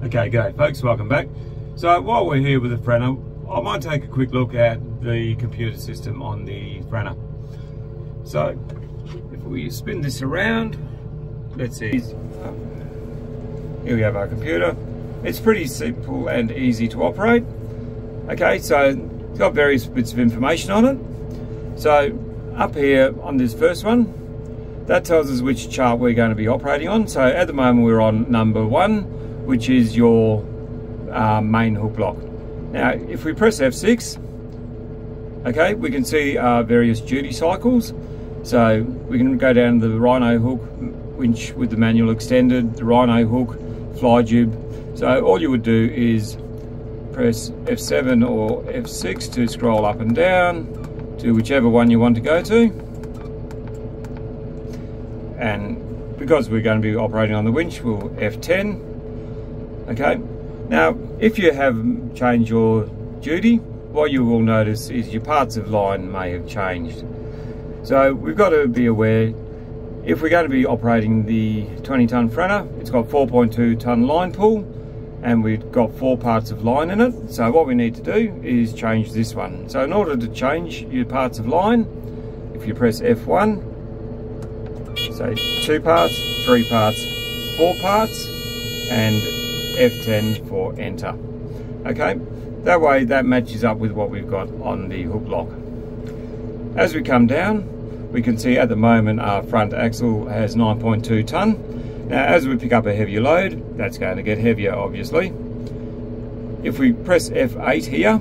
Okay, g'day folks, welcome back. So while we're here with the Franna, I might take a quick look at the computer system on the Franna. So if we spin this around, let's see. Here we have our computer. It's pretty simple and easy to operate. Okay, so it's got various bits of information on it. So up here on this first one, that tells us which chart we're going to be operating on. So at the moment we're on number one, which is your uh, main hook block. Now, if we press F6, okay, we can see our various duty cycles. So we can go down to the Rhino hook winch with the manual extended, the Rhino hook, fly jib. So all you would do is press F7 or F6 to scroll up and down to whichever one you want to go to. And because we're going to be operating on the winch, we'll F10 okay? Now if you have changed your duty what you will notice is your parts of line may have changed. So we've got to be aware if we're going to be operating the 20 ton Franna it's got 4.2 ton line pull and we've got four parts of line in it. So what we need to do is change this one. So in order to change your parts of line if you press F1 say two parts three parts four parts and F10 for enter. Okay, that way that matches up with what we've got on the hook block. As we come down, we can see at the moment our front axle has 9.2 ton. Now as we pick up a heavier load, that's going to get heavier obviously. If we press F8 here,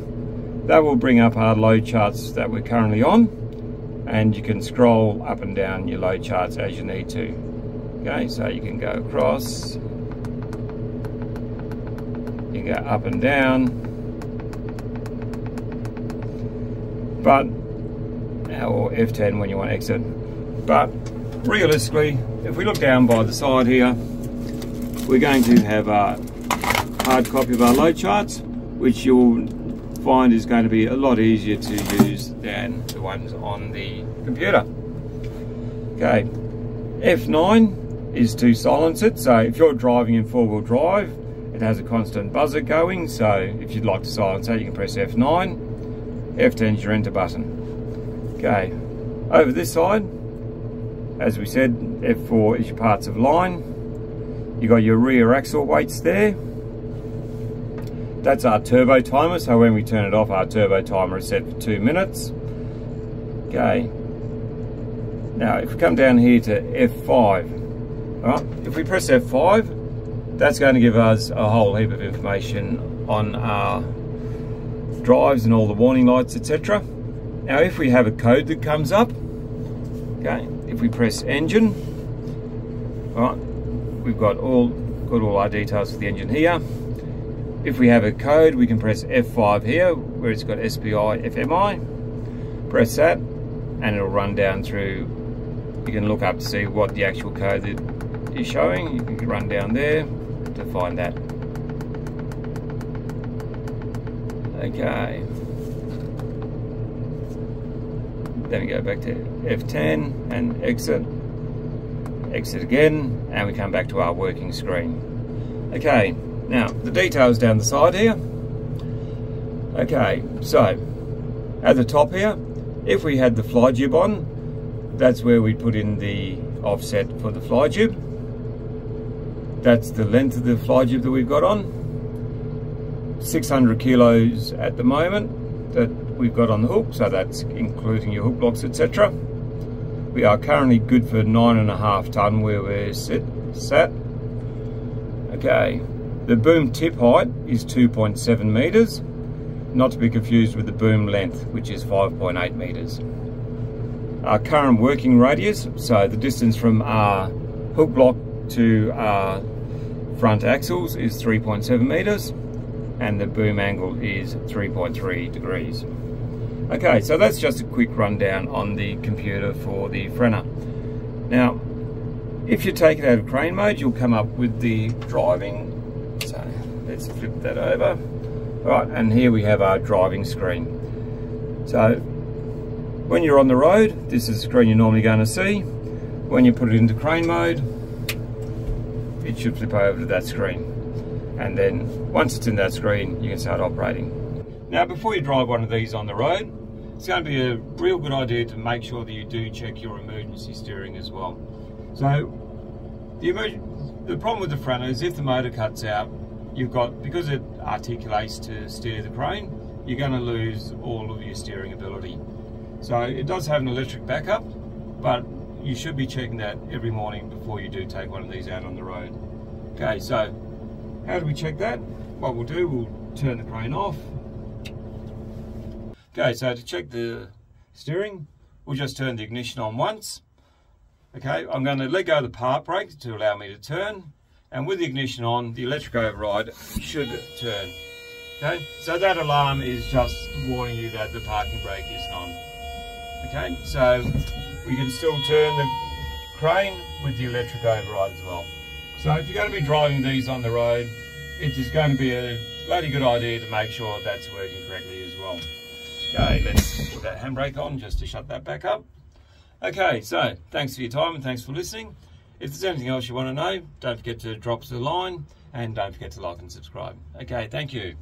that will bring up our load charts that we're currently on and you can scroll up and down your load charts as you need to. Okay, so you can go across you go up and down. But, or F10 when you want to exit. But realistically, if we look down by the side here, we're going to have a hard copy of our load charts, which you'll find is going to be a lot easier to use than the ones on the computer. Okay, F9 is to silence it. So if you're driving in four-wheel drive, it has a constant buzzer going, so if you'd like to silence that, you can press F9. F10 is your enter button. Okay, over this side, as we said, F4 is your parts of line. You got your rear axle weights there. That's our turbo timer, so when we turn it off, our turbo timer is set for two minutes. Okay. Now, if we come down here to F5, all right, if we press F5, that's going to give us a whole heap of information on our drives and all the warning lights etc now if we have a code that comes up okay if we press engine all right we've got all got all our details for the engine here. If we have a code we can press F5 here where it's got SPI FMI press that and it'll run down through. You can look up to see what the actual code is showing. You can run down there to find that. Okay. Then we go back to F10 and exit. Exit again, and we come back to our working screen. Okay, now the details down the side here. Okay, so at the top here, if we had the fly jib on, that's where we put in the offset for the fly jib that's the length of the fly jib that we've got on. 600 kilos at the moment that we've got on the hook so that's including your hook blocks etc we are currently good for nine and a half ton where we're sit, sat. Okay the boom tip height is 2.7 meters. Not to be confused with the boom length which is 5.8 meters. Our current working radius so the distance from our hook block to our front axles is 3.7 meters and the boom angle is 3.3 degrees. Okay, so that's just a quick rundown on the computer for the Franna. Now, if you take it out of crane mode, you'll come up with the driving. So let's flip that over. Right, and here we have our driving screen. So when you're on the road, this is the screen you're normally going to see. When you put it into crane mode, it should flip over to that screen. and then once it's in that screen, you can start operating. Now, before you drive one of these on the road, it's going to be a real good idea to make sure that you do check your emergency steering as well. So, the, the problem with the front is if the motor cuts out, you've got, because it articulates to steer the crane, you're going to lose all of your steering ability. So it does have an electric backup, but you should be checking that every morning before you do take one of these out on the road. Okay, so how do we check that? What we'll do, we'll turn the crane off. Okay, so to check the steering, we'll just turn the ignition on once. Okay, I'm going to let go of the park brake to allow me to turn. And with the ignition on, the electric override should turn. Okay, so that alarm is just warning you that the parking brake isn't on. Okay, so we can still turn the crane with the electric override as well. So if you're going to be driving these on the road, it is going to be a bloody good idea to make sure that's working correctly as well. Okay, let's put that handbrake on just to shut that back up. Okay, so thanks for your time and thanks for listening. If there's anything else you want to know, don't forget to drop us a line and don't forget to like and subscribe. Okay, thank you.